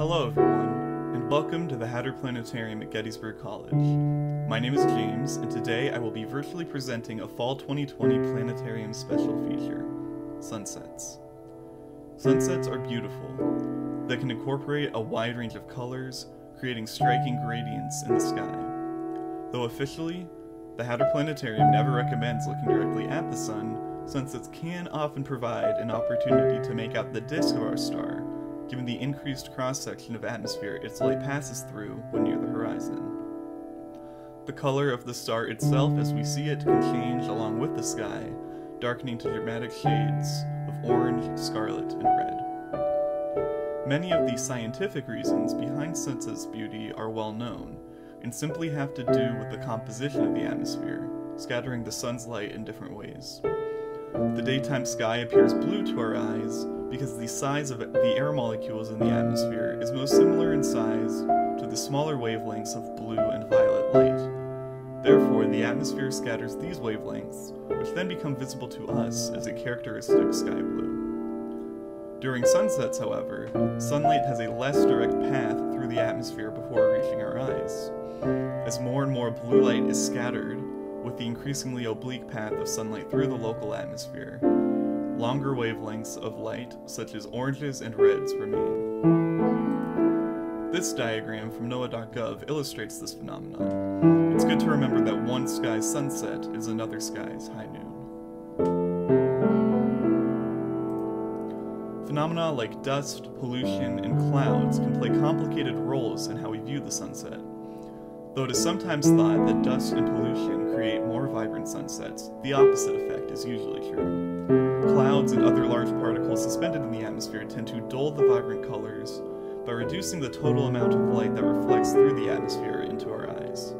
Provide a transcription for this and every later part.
Hello, everyone, and welcome to the Hatter Planetarium at Gettysburg College. My name is James, and today I will be virtually presenting a Fall 2020 Planetarium special feature Sunsets. Sunsets are beautiful. They can incorporate a wide range of colors, creating striking gradients in the sky. Though officially, the Hatter Planetarium never recommends looking directly at the sun, sunsets can often provide an opportunity to make out the disk of our star given the increased cross-section of atmosphere its light passes through when near the horizon. The color of the star itself as we see it can change along with the sky, darkening to dramatic shades of orange, scarlet, and red. Many of the scientific reasons behind sunset's beauty are well known, and simply have to do with the composition of the atmosphere, scattering the sun's light in different ways. The daytime sky appears blue to our eyes because the size of the air molecules in the atmosphere is most similar in size to the smaller wavelengths of blue and violet light. Therefore, the atmosphere scatters these wavelengths, which then become visible to us as a characteristic sky blue. During sunsets, however, sunlight has a less direct path through the atmosphere before reaching our eyes. As more and more blue light is scattered, with the increasingly oblique path of sunlight through the local atmosphere, longer wavelengths of light, such as oranges and reds, remain. This diagram from NOAA.gov illustrates this phenomenon. It's good to remember that one sky's sunset is another sky's high noon. Phenomena like dust, pollution, and clouds can play complicated roles in how we view the sunset. Though it is sometimes thought that dust and pollution create more vibrant sunsets, the opposite effect is usually true. Clouds and other large particles suspended in the atmosphere tend to dull the vibrant colors by reducing the total amount of light that reflects through the atmosphere into our eyes.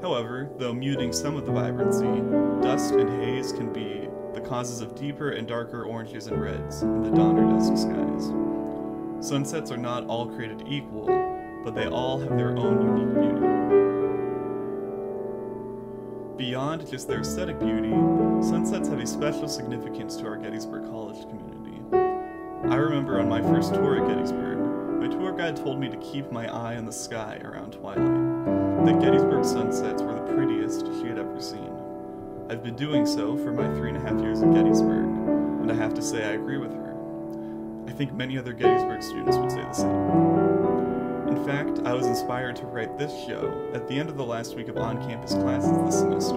However, though muting some of the vibrancy, dust and haze can be the causes of deeper and darker oranges and reds in the dawn or dusk skies. Sunsets are not all created equal, but they all have their own unique beauty. Beyond just their aesthetic beauty, sunsets have a special significance to our Gettysburg College community. I remember on my first tour at Gettysburg, my tour guide told me to keep my eye on the sky around twilight, that Gettysburg sunsets were the prettiest she had ever seen. I've been doing so for my three and a half years at Gettysburg, and I have to say I agree with her. I think many other Gettysburg students would say the same. In fact, I was inspired to write this show at the end of the last week of on-campus classes this semester,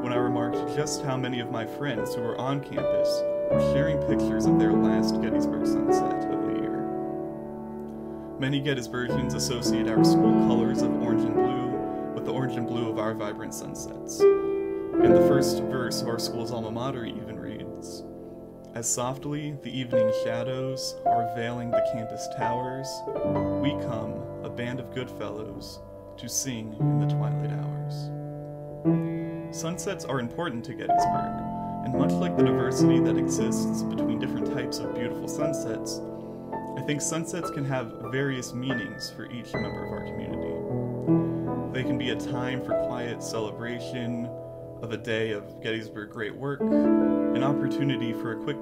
when I remarked just how many of my friends who were on campus were sharing pictures of their last Gettysburg sunset of the year. Many Gettysburgians associate our school colors of orange and blue with the orange and blue of our vibrant sunsets. And the first verse of our school's alma mater even reads, as softly the evening shadows are veiling the campus towers, we come, a band of good fellows, to sing in the twilight hours. Sunsets are important to Gettysburg, and much like the diversity that exists between different types of beautiful sunsets, I think sunsets can have various meanings for each member of our community. They can be a time for quiet celebration, of a day of Gettysburg great work, an opportunity for a quick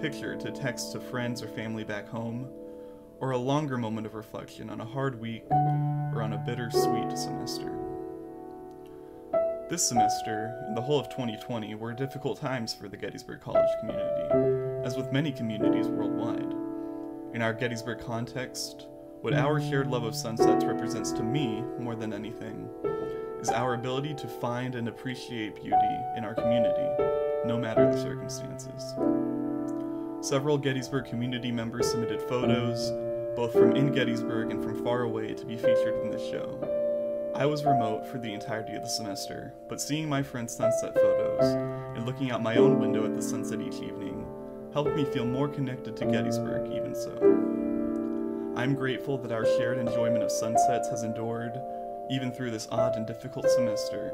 picture to text to friends or family back home, or a longer moment of reflection on a hard week or on a bittersweet semester. This semester, and the whole of 2020, were difficult times for the Gettysburg College community, as with many communities worldwide. In our Gettysburg context, what our shared love of sunsets represents to me more than anything is our ability to find and appreciate beauty in our community, no matter the circumstances. Several Gettysburg community members submitted photos, both from in Gettysburg and from far away, to be featured in this show. I was remote for the entirety of the semester, but seeing my friends' sunset photos and looking out my own window at the sunset each evening helped me feel more connected to Gettysburg even so. I'm grateful that our shared enjoyment of sunsets has endured even through this odd and difficult semester,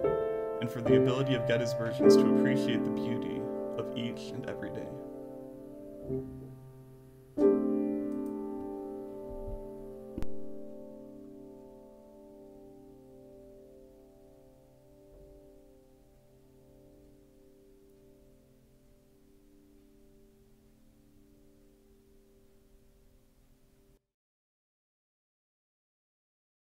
and for the ability of Gettysburgians to appreciate the beauty of each and every day.